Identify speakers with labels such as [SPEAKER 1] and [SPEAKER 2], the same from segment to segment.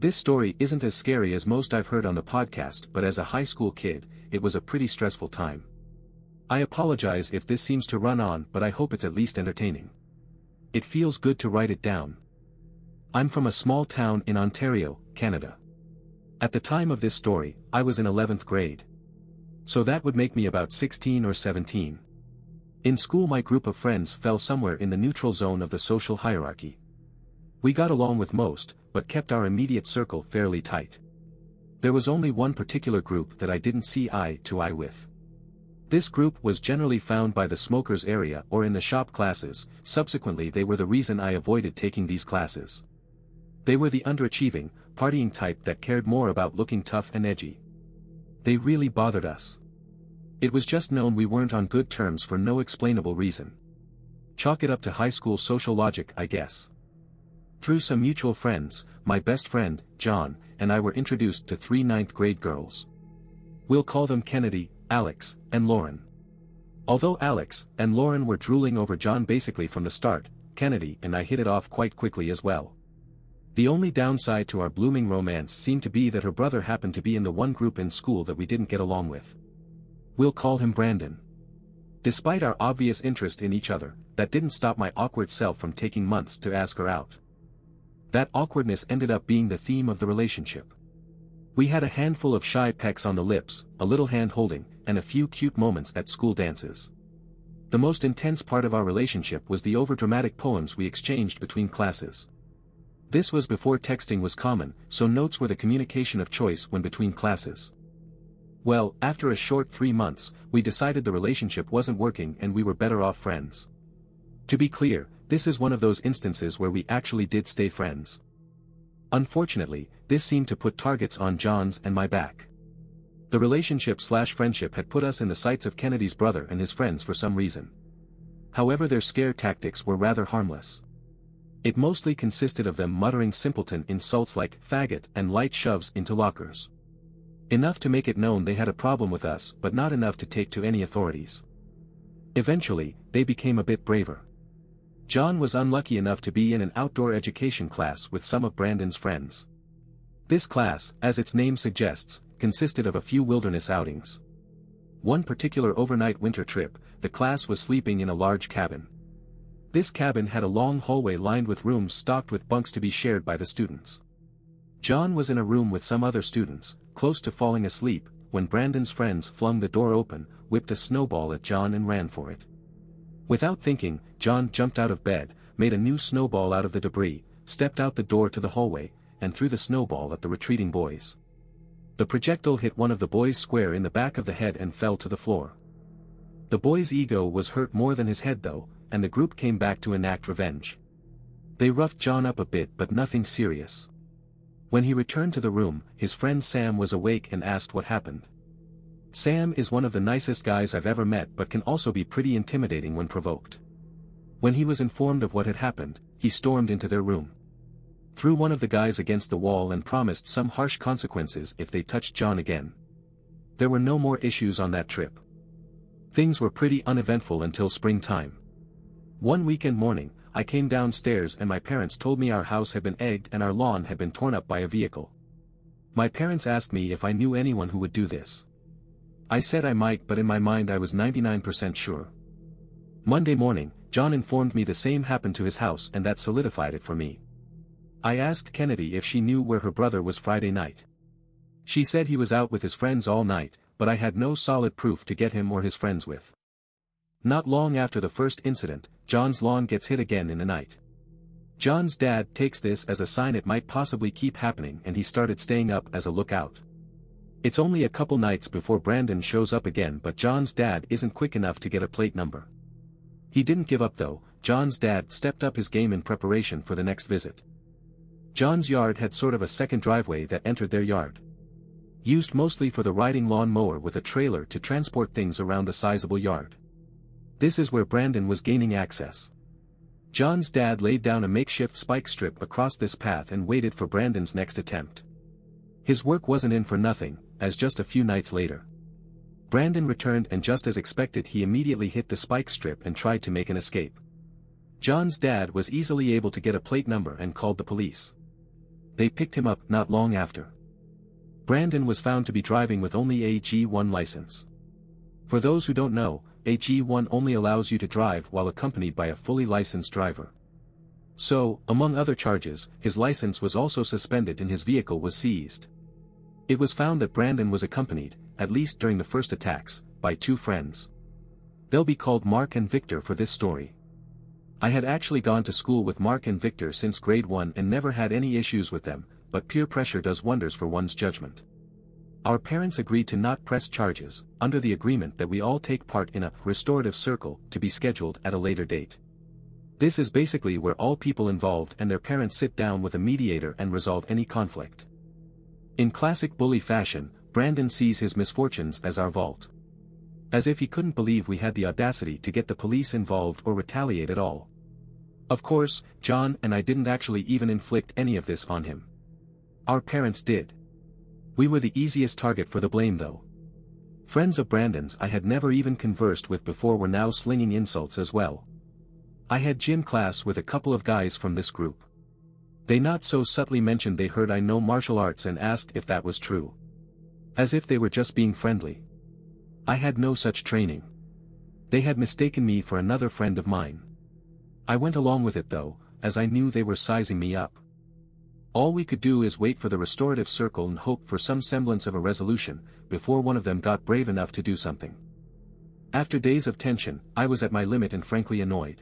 [SPEAKER 1] This story isn't as scary as most I've heard on the podcast but as a high school kid, it was a pretty stressful time. I apologize if this seems to run on but I hope it's at least entertaining. It feels good to write it down. I'm from a small town in Ontario, Canada. At the time of this story, I was in 11th grade. So that would make me about 16 or 17. In school my group of friends fell somewhere in the neutral zone of the social hierarchy. We got along with most, but kept our immediate circle fairly tight. There was only one particular group that I didn't see eye to eye with. This group was generally found by the smokers area or in the shop classes, subsequently they were the reason I avoided taking these classes. They were the underachieving, partying type that cared more about looking tough and edgy. They really bothered us. It was just known we weren't on good terms for no explainable reason. Chalk it up to high school social logic I guess. Through some mutual friends, my best friend, John, and I were introduced to three ninth grade girls. We'll call them Kennedy, Alex, and Lauren. Although Alex and Lauren were drooling over John basically from the start, Kennedy and I hit it off quite quickly as well. The only downside to our blooming romance seemed to be that her brother happened to be in the one group in school that we didn't get along with. We'll call him Brandon. Despite our obvious interest in each other, that didn't stop my awkward self from taking months to ask her out. That awkwardness ended up being the theme of the relationship. We had a handful of shy pecks on the lips, a little hand-holding, and a few cute moments at school dances. The most intense part of our relationship was the overdramatic poems we exchanged between classes. This was before texting was common, so notes were the communication of choice when between classes. Well, after a short three months, we decided the relationship wasn't working and we were better off friends. To be clear, this is one of those instances where we actually did stay friends. Unfortunately, this seemed to put targets on John's and my back. The relationship slash friendship had put us in the sights of Kennedy's brother and his friends for some reason. However their scare tactics were rather harmless. It mostly consisted of them muttering simpleton insults like faggot and light shoves into lockers. Enough to make it known they had a problem with us but not enough to take to any authorities. Eventually, they became a bit braver. John was unlucky enough to be in an outdoor education class with some of Brandon's friends. This class, as its name suggests, consisted of a few wilderness outings. One particular overnight winter trip, the class was sleeping in a large cabin. This cabin had a long hallway lined with rooms stocked with bunks to be shared by the students. John was in a room with some other students, close to falling asleep, when Brandon's friends flung the door open, whipped a snowball at John and ran for it. Without thinking, John jumped out of bed, made a new snowball out of the debris, stepped out the door to the hallway, and threw the snowball at the retreating boys. The projectile hit one of the boys square in the back of the head and fell to the floor. The boy's ego was hurt more than his head though, and the group came back to enact revenge. They roughed John up a bit but nothing serious. When he returned to the room, his friend Sam was awake and asked what happened. Sam is one of the nicest guys I've ever met but can also be pretty intimidating when provoked. When he was informed of what had happened, he stormed into their room. Threw one of the guys against the wall and promised some harsh consequences if they touched John again. There were no more issues on that trip. Things were pretty uneventful until springtime. One weekend morning, I came downstairs and my parents told me our house had been egged and our lawn had been torn up by a vehicle. My parents asked me if I knew anyone who would do this. I said I might but in my mind I was 99% sure. Monday morning, John informed me the same happened to his house and that solidified it for me. I asked Kennedy if she knew where her brother was Friday night. She said he was out with his friends all night, but I had no solid proof to get him or his friends with. Not long after the first incident, John's lawn gets hit again in the night. John's dad takes this as a sign it might possibly keep happening and he started staying up as a lookout. It's only a couple nights before Brandon shows up again but John's dad isn't quick enough to get a plate number. He didn't give up though, John's dad stepped up his game in preparation for the next visit. John's yard had sort of a second driveway that entered their yard. Used mostly for the riding lawn mower with a trailer to transport things around the sizable yard. This is where Brandon was gaining access. John's dad laid down a makeshift spike strip across this path and waited for Brandon's next attempt. His work wasn't in for nothing, as just a few nights later. Brandon returned and just as expected he immediately hit the spike strip and tried to make an escape. John's dad was easily able to get a plate number and called the police. They picked him up not long after. Brandon was found to be driving with only a G1 license. For those who don't know, a G1 only allows you to drive while accompanied by a fully licensed driver. So, among other charges, his license was also suspended and his vehicle was seized. It was found that Brandon was accompanied, at least during the first attacks, by two friends. They'll be called Mark and Victor for this story. I had actually gone to school with Mark and Victor since grade 1 and never had any issues with them, but peer pressure does wonders for one's judgment. Our parents agreed to not press charges, under the agreement that we all take part in a restorative circle to be scheduled at a later date. This is basically where all people involved and their parents sit down with a mediator and resolve any conflict. In classic bully fashion, Brandon sees his misfortunes as our fault. As if he couldn't believe we had the audacity to get the police involved or retaliate at all. Of course, John and I didn't actually even inflict any of this on him. Our parents did. We were the easiest target for the blame though. Friends of Brandon's I had never even conversed with before were now slinging insults as well. I had gym class with a couple of guys from this group. They not so subtly mentioned they heard I know martial arts and asked if that was true. As if they were just being friendly. I had no such training. They had mistaken me for another friend of mine. I went along with it though, as I knew they were sizing me up. All we could do is wait for the restorative circle and hope for some semblance of a resolution, before one of them got brave enough to do something. After days of tension, I was at my limit and frankly annoyed.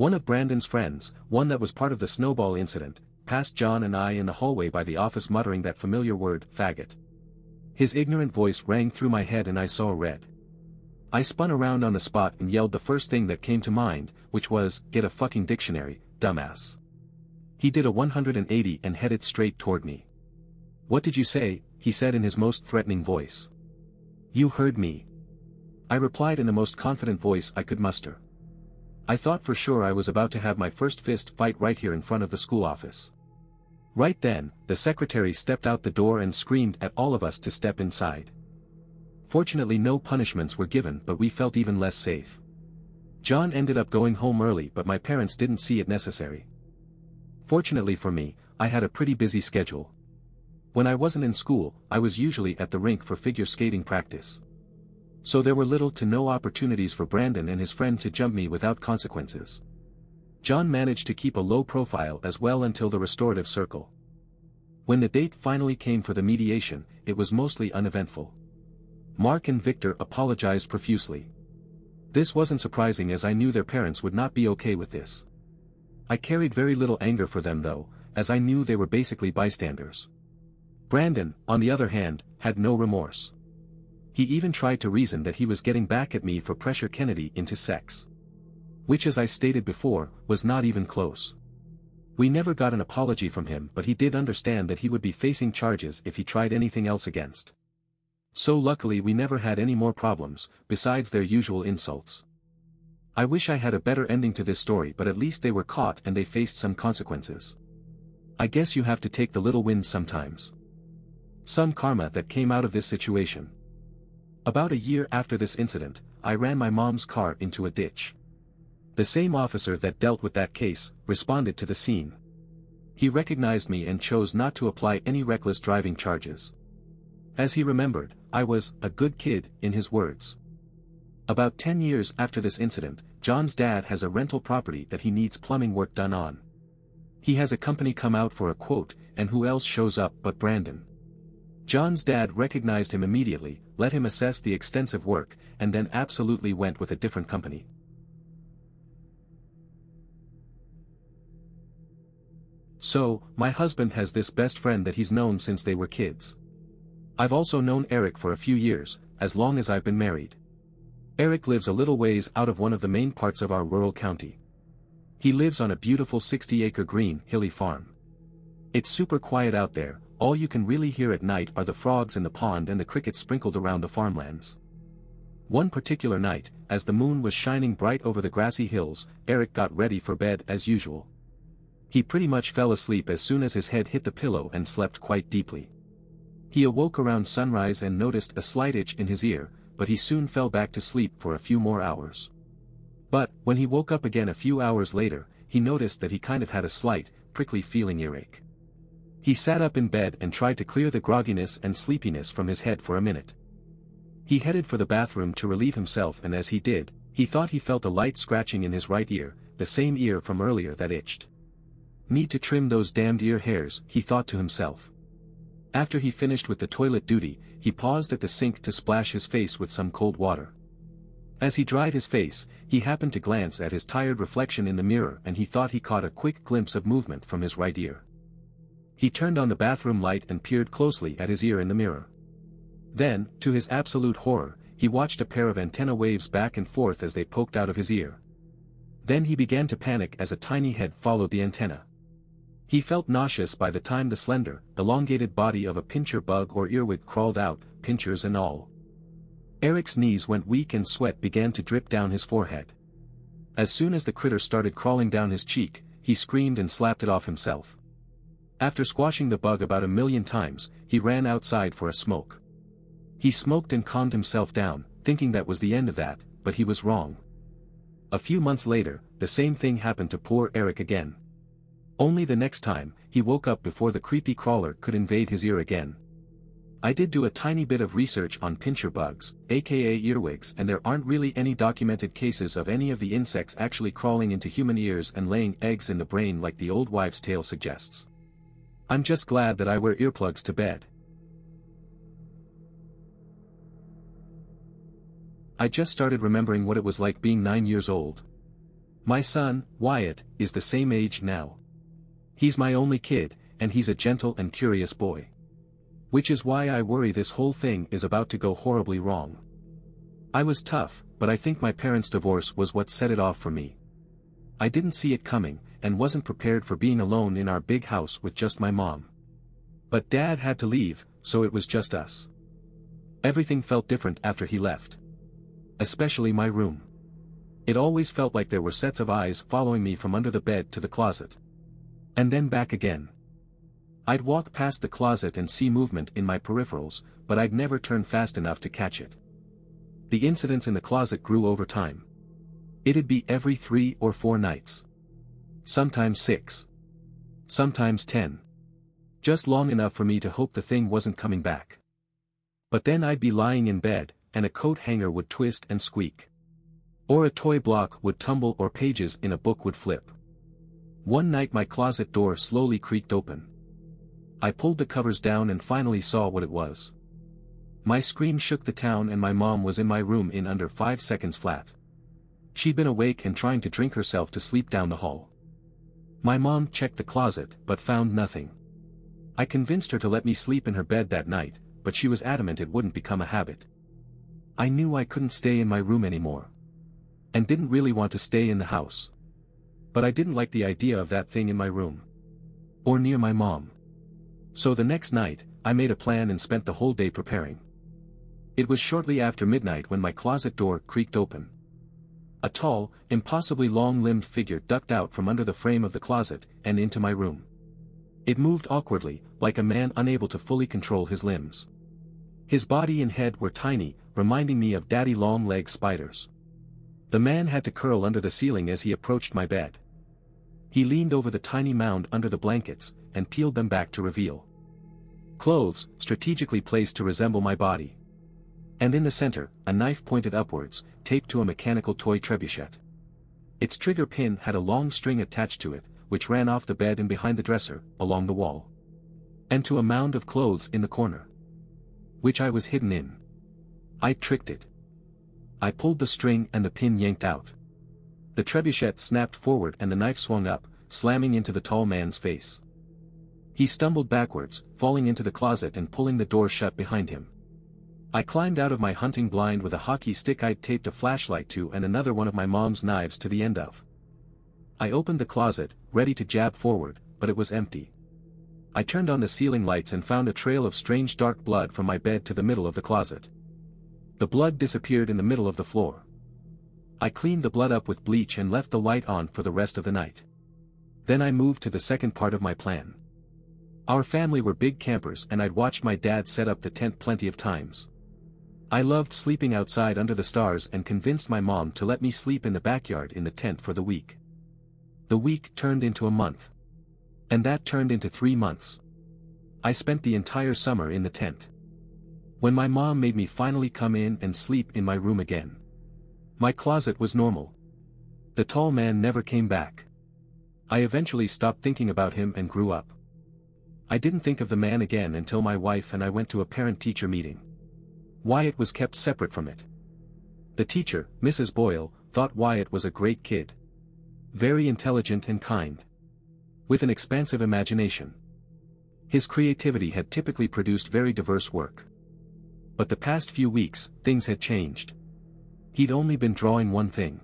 [SPEAKER 1] One of Brandon's friends, one that was part of the snowball incident, passed John and I in the hallway by the office muttering that familiar word, faggot. His ignorant voice rang through my head and I saw red. I spun around on the spot and yelled the first thing that came to mind, which was, get a fucking dictionary, dumbass. He did a 180 and headed straight toward me. What did you say, he said in his most threatening voice. You heard me. I replied in the most confident voice I could muster. I thought for sure I was about to have my first fist fight right here in front of the school office. Right then, the secretary stepped out the door and screamed at all of us to step inside. Fortunately no punishments were given but we felt even less safe. John ended up going home early but my parents didn't see it necessary. Fortunately for me, I had a pretty busy schedule. When I wasn't in school, I was usually at the rink for figure skating practice. So there were little to no opportunities for Brandon and his friend to jump me without consequences. John managed to keep a low profile as well until the restorative circle. When the date finally came for the mediation, it was mostly uneventful. Mark and Victor apologized profusely. This wasn't surprising as I knew their parents would not be okay with this. I carried very little anger for them though, as I knew they were basically bystanders. Brandon, on the other hand, had no remorse. He even tried to reason that he was getting back at me for pressure Kennedy into sex which as I stated before, was not even close. We never got an apology from him but he did understand that he would be facing charges if he tried anything else against. So luckily we never had any more problems, besides their usual insults. I wish I had a better ending to this story but at least they were caught and they faced some consequences. I guess you have to take the little wins sometimes. Some karma that came out of this situation. About a year after this incident, I ran my mom's car into a ditch. The same officer that dealt with that case, responded to the scene. He recognized me and chose not to apply any reckless driving charges. As he remembered, I was, a good kid, in his words. About 10 years after this incident, John's dad has a rental property that he needs plumbing work done on. He has a company come out for a quote, and who else shows up but Brandon. John's dad recognized him immediately, let him assess the extensive work, and then absolutely went with a different company. So, my husband has this best friend that he's known since they were kids. I've also known Eric for a few years, as long as I've been married. Eric lives a little ways out of one of the main parts of our rural county. He lives on a beautiful 60-acre green, hilly farm. It's super quiet out there, all you can really hear at night are the frogs in the pond and the crickets sprinkled around the farmlands. One particular night, as the moon was shining bright over the grassy hills, Eric got ready for bed as usual. He pretty much fell asleep as soon as his head hit the pillow and slept quite deeply. He awoke around sunrise and noticed a slight itch in his ear, but he soon fell back to sleep for a few more hours. But, when he woke up again a few hours later, he noticed that he kind of had a slight, prickly feeling earache. He sat up in bed and tried to clear the grogginess and sleepiness from his head for a minute. He headed for the bathroom to relieve himself and as he did, he thought he felt a light scratching in his right ear, the same ear from earlier that itched. Need to trim those damned ear hairs, he thought to himself. After he finished with the toilet duty, he paused at the sink to splash his face with some cold water. As he dried his face, he happened to glance at his tired reflection in the mirror and he thought he caught a quick glimpse of movement from his right ear. He turned on the bathroom light and peered closely at his ear in the mirror. Then, to his absolute horror, he watched a pair of antenna waves back and forth as they poked out of his ear. Then he began to panic as a tiny head followed the antenna. He felt nauseous by the time the slender, elongated body of a pincher bug or earwig crawled out, pinchers and all. Eric's knees went weak and sweat began to drip down his forehead. As soon as the critter started crawling down his cheek, he screamed and slapped it off himself. After squashing the bug about a million times, he ran outside for a smoke. He smoked and calmed himself down, thinking that was the end of that, but he was wrong. A few months later, the same thing happened to poor Eric again. Only the next time, he woke up before the creepy crawler could invade his ear again. I did do a tiny bit of research on pincher bugs, aka earwigs and there aren't really any documented cases of any of the insects actually crawling into human ears and laying eggs in the brain like the old wives' tale suggests. I'm just glad that I wear earplugs to bed. I just started remembering what it was like being 9 years old. My son, Wyatt, is the same age now. He's my only kid, and he's a gentle and curious boy. Which is why I worry this whole thing is about to go horribly wrong. I was tough, but I think my parents' divorce was what set it off for me. I didn't see it coming, and wasn't prepared for being alone in our big house with just my mom. But dad had to leave, so it was just us. Everything felt different after he left. Especially my room. It always felt like there were sets of eyes following me from under the bed to the closet. And then back again. I'd walk past the closet and see movement in my peripherals, but I'd never turn fast enough to catch it. The incidents in the closet grew over time. It'd be every three or four nights sometimes six. Sometimes ten. Just long enough for me to hope the thing wasn't coming back. But then I'd be lying in bed, and a coat hanger would twist and squeak. Or a toy block would tumble or pages in a book would flip. One night my closet door slowly creaked open. I pulled the covers down and finally saw what it was. My scream shook the town and my mom was in my room in under five seconds flat. She'd been awake and trying to drink herself to sleep down the hall. My mom checked the closet but found nothing. I convinced her to let me sleep in her bed that night, but she was adamant it wouldn't become a habit. I knew I couldn't stay in my room anymore. And didn't really want to stay in the house. But I didn't like the idea of that thing in my room. Or near my mom. So the next night, I made a plan and spent the whole day preparing. It was shortly after midnight when my closet door creaked open. A tall, impossibly long-limbed figure ducked out from under the frame of the closet, and into my room. It moved awkwardly, like a man unable to fully control his limbs. His body and head were tiny, reminding me of daddy long-leg spiders. The man had to curl under the ceiling as he approached my bed. He leaned over the tiny mound under the blankets, and peeled them back to reveal. Clothes, strategically placed to resemble my body. And in the center, a knife pointed upwards, taped to a mechanical toy trebuchet. Its trigger pin had a long string attached to it, which ran off the bed and behind the dresser, along the wall. And to a mound of clothes in the corner. Which I was hidden in. I tricked it. I pulled the string and the pin yanked out. The trebuchet snapped forward and the knife swung up, slamming into the tall man's face. He stumbled backwards, falling into the closet and pulling the door shut behind him. I climbed out of my hunting blind with a hockey stick I'd taped a flashlight to and another one of my mom's knives to the end of. I opened the closet, ready to jab forward, but it was empty. I turned on the ceiling lights and found a trail of strange dark blood from my bed to the middle of the closet. The blood disappeared in the middle of the floor. I cleaned the blood up with bleach and left the light on for the rest of the night. Then I moved to the second part of my plan. Our family were big campers and I'd watched my dad set up the tent plenty of times. I loved sleeping outside under the stars and convinced my mom to let me sleep in the backyard in the tent for the week. The week turned into a month. And that turned into three months. I spent the entire summer in the tent. When my mom made me finally come in and sleep in my room again. My closet was normal. The tall man never came back. I eventually stopped thinking about him and grew up. I didn't think of the man again until my wife and I went to a parent-teacher meeting. Wyatt was kept separate from it. The teacher, Mrs. Boyle, thought Wyatt was a great kid. Very intelligent and kind. With an expansive imagination. His creativity had typically produced very diverse work. But the past few weeks, things had changed. He'd only been drawing one thing.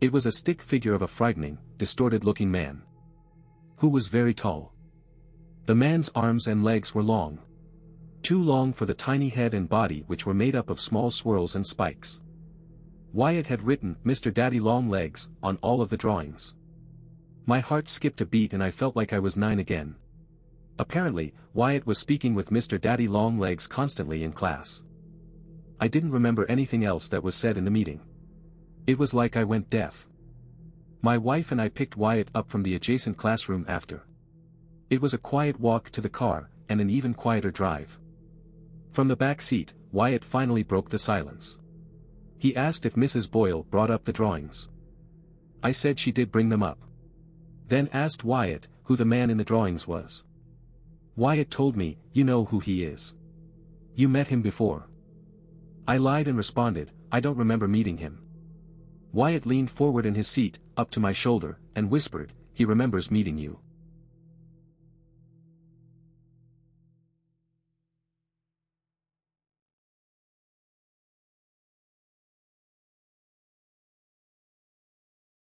[SPEAKER 1] It was a stick figure of a frightening, distorted-looking man. Who was very tall. The man's arms and legs were long. Too long for the tiny head and body which were made up of small swirls and spikes. Wyatt had written Mr. Daddy Long Legs on all of the drawings. My heart skipped a beat and I felt like I was nine again. Apparently, Wyatt was speaking with Mr. Daddy Long Legs constantly in class. I didn't remember anything else that was said in the meeting. It was like I went deaf. My wife and I picked Wyatt up from the adjacent classroom after. It was a quiet walk to the car, and an even quieter drive. From the back seat, Wyatt finally broke the silence. He asked if Mrs. Boyle brought up the drawings. I said she did bring them up. Then asked Wyatt, who the man in the drawings was. Wyatt told me, you know who he is. You met him before. I lied and responded, I don't remember meeting him. Wyatt leaned forward in his seat, up to my shoulder, and whispered, he remembers meeting you.